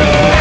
Yeah.